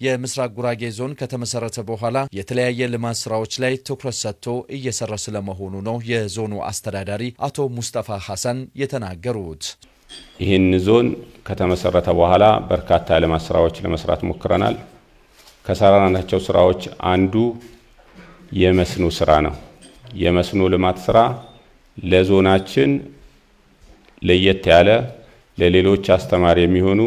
የምስራቅ ጉራጌ ዞን ከተመሰረተ በኋላ የተለያየ ልማት ስራዎች ላይ ትኩረት ሰጥቶ እየሰራ ስለመሆኑ ነው የዞኑ አስተዳዳሪ አቶ ሙስጠፋ ሐሰን የተናገሩት። ይህን ዞን ከተመሰረተ በኋላ በርካታ የልማት ስራዎች ለመስራት ሞክረናል። ከሰራናቸው ስራዎች አንዱ የመስኖ ስራ ነው። የመስኖ ልማት ስራ ለዞናችን ለየት ያለ ለሌሎች አስተማሪ የሚሆኑ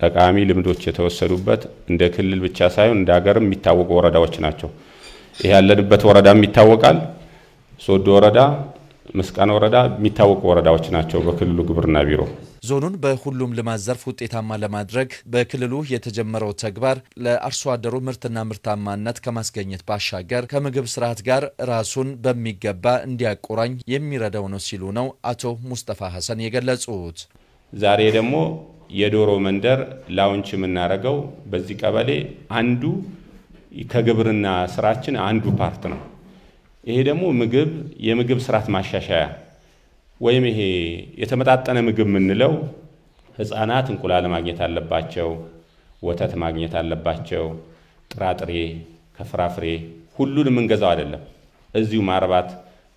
ጠቃሚ ልምዶች የተወሰዱበት እንደ ክልል ብቻ ሳይሆን እንደ ሀገርም የሚታወቁ ወረዳዎች ናቸው። ይህ ያለንበት ወረዳም ይታወቃል። ሶዶ ወረዳ፣ መስቃን ወረዳ የሚታወቁ ወረዳዎች ናቸው በክልሉ ግብርና ቢሮ። ዞኑን በሁሉም ልማት ዘርፍ ውጤታማ ለማድረግ በክልሉ የተጀመረው ተግባር ለአርሶ አደሩ ምርትና ምርታማነት ከማስገኘት ባሻገር ከምግብ ስርዓት ጋር ራሱን በሚገባ እንዲያቆራኝ የሚረዳው ነው ሲሉ ነው አቶ ሙስጠፋ ሐሰን የገለጹት። ዛሬ ደግሞ የዶሮ መንደር launch የምናደርገው በዚህ ቀበሌ አንዱ ከግብርና ስራችን አንዱ part ነው። ይሄ ደግሞ ምግብ የምግብ ስርዓት ማሻሻያ ወይም ይሄ የተመጣጠነ ምግብ የምንለው ህፃናት እንቁላል ማግኘት አለባቸው፣ ወተት ማግኘት አለባቸው፣ ጥራጥሬ ከፍራፍሬ ሁሉንም እንገዛው አይደለም፣ እዚሁ ማርባት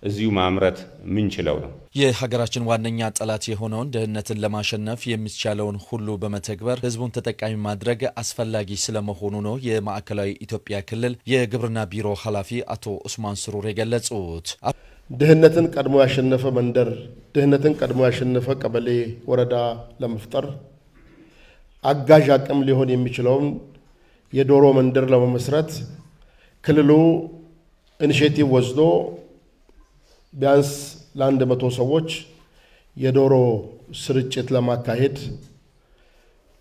እዚሁ ማምረት ምንችለው ነው። የሀገራችን ዋነኛ ጠላት የሆነውን ድህነትን ለማሸነፍ የሚቻለውን ሁሉ በመተግበር ህዝቡን ተጠቃሚ ማድረግ አስፈላጊ ስለመሆኑ ነው የማዕከላዊ ኢትዮጵያ ክልል የግብርና ቢሮ ኃላፊ አቶ ኡስማን ስሩር የገለጹት። ድህነትን ቀድሞ ያሸነፈ መንደር፣ ድህነትን ቀድሞ ያሸነፈ ቀበሌ፣ ወረዳ ለመፍጠር አጋዥ አቅም ሊሆን የሚችለውን የዶሮ መንደር ለመመስረት ክልሉ ኢኒሼቲቭ ወስዶ ቢያንስ ለአንድ መቶ ሰዎች የዶሮ ስርጭት ለማካሄድ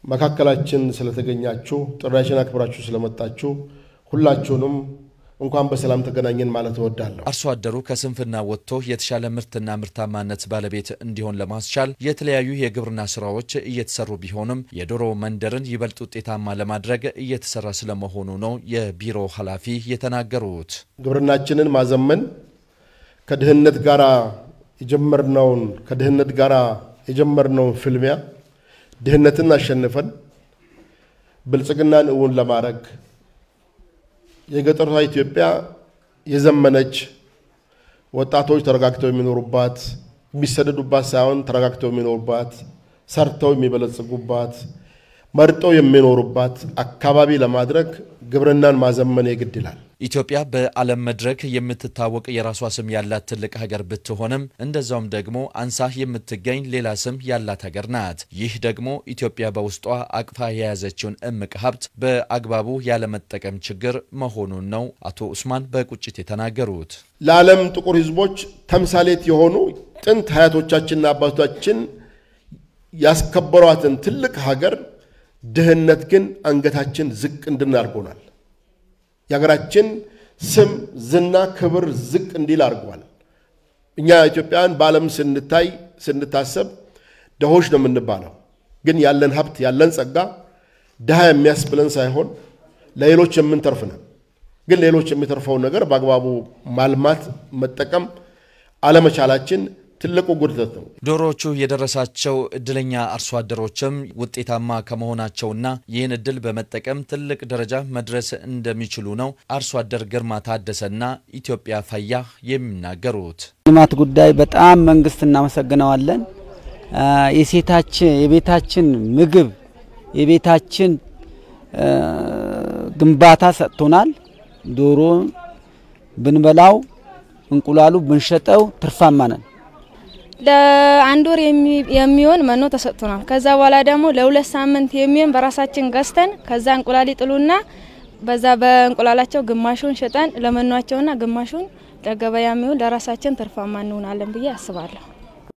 መካከላችን ስለተገኛችሁ ጥሪያችን አክብራችሁ ስለመጣችሁ ሁላችሁንም እንኳን በሰላም ተገናኘን ማለት እወዳለሁ። አርሶ አደሩ ከስንፍና ወጥቶ የተሻለ ምርትና ምርታማነት ባለቤት እንዲሆን ለማስቻል የተለያዩ የግብርና ስራዎች እየተሰሩ ቢሆንም የዶሮ መንደርን ይበልጥ ውጤታማ ለማድረግ እየተሰራ ስለመሆኑ ነው የቢሮ ኃላፊ የተናገሩት። ግብርናችንን ማዘመን ከድህነት ጋር የጀመርነውን ከድህነት ጋር የጀመርነውን ፍልሚያ ድህነትን አሸንፈን ብልጽግናን እውን ለማድረግ የገጠሯ ኢትዮጵያ የዘመነች ወጣቶች ተረጋግተው የሚኖሩባት የሚሰደዱባት ሳይሆን ተረጋግተው የሚኖሩባት ሰርተው የሚበለጽጉባት መርጠው የሚኖሩባት አካባቢ ለማድረግ ግብርናን ማዘመን የግድ ይላል። ኢትዮጵያ በዓለም መድረክ የምትታወቅ የራሷ ስም ያላት ትልቅ ሀገር ብትሆንም እንደዛውም ደግሞ አንሳ የምትገኝ ሌላ ስም ያላት ሀገር ናት። ይህ ደግሞ ኢትዮጵያ በውስጧ አቅፋ የያዘችውን እምቅ ሀብት በአግባቡ ያለመጠቀም ችግር መሆኑን ነው አቶ ኡስማን በቁጭት የተናገሩት። ለዓለም ጥቁር ሕዝቦች ተምሳሌት የሆኑ ጥንት አያቶቻችንና አባቶቻችን ያስከበሯትን ትልቅ ሀገር ድህነት ግን አንገታችን ዝቅ እንድናርጎናል። የሀገራችን ስም፣ ዝና፣ ክብር ዝቅ እንዲል አድርጓል። እኛ ኢትዮጵያውያን በዓለም ስንታይ ስንታሰብ ደሆች ነው የምንባለው። ግን ያለን ሀብት ያለን ጸጋ ድሃ የሚያስብለን ሳይሆን ለሌሎች የምንተርፍ ነን። ግን ሌሎች የሚተርፈውን ነገር በአግባቡ ማልማት መጠቀም አለመቻላችን ትልቁ ጉድለት ነው። ዶሮዎቹ የደረሳቸው እድለኛ አርሶ አደሮችም ውጤታማ ከመሆናቸውና ይህን እድል በመጠቀም ትልቅ ደረጃ መድረስ እንደሚችሉ ነው አርሶ አደር ግርማ ታደሰና ኢትዮጵያ ፈያ የሚናገሩት። ልማት ጉዳይ በጣም መንግስት እናመሰግነዋለን። የሴታችን የቤታችን ምግብ የቤታችን ግንባታ ሰጥቶናል። ዶሮ ብንበላው እንቁላሉ ብንሸጠው ትርፋማ ነን። ለአንድ ወር የሚሆን መኖ ተሰጥቶናል። ከዛ በኋላ ደግሞ ለሁለት ሳምንት የሚሆን በራሳችን ገዝተን ከዛ እንቁላል ይጥሉና በዛ በእንቁላላቸው ግማሹን ሸጠን ለመኗቸውና ግማሹን ለገበያ የሚሆን ለራሳችን ትርፋማ እንሆናለን ብዬ አስባለሁ።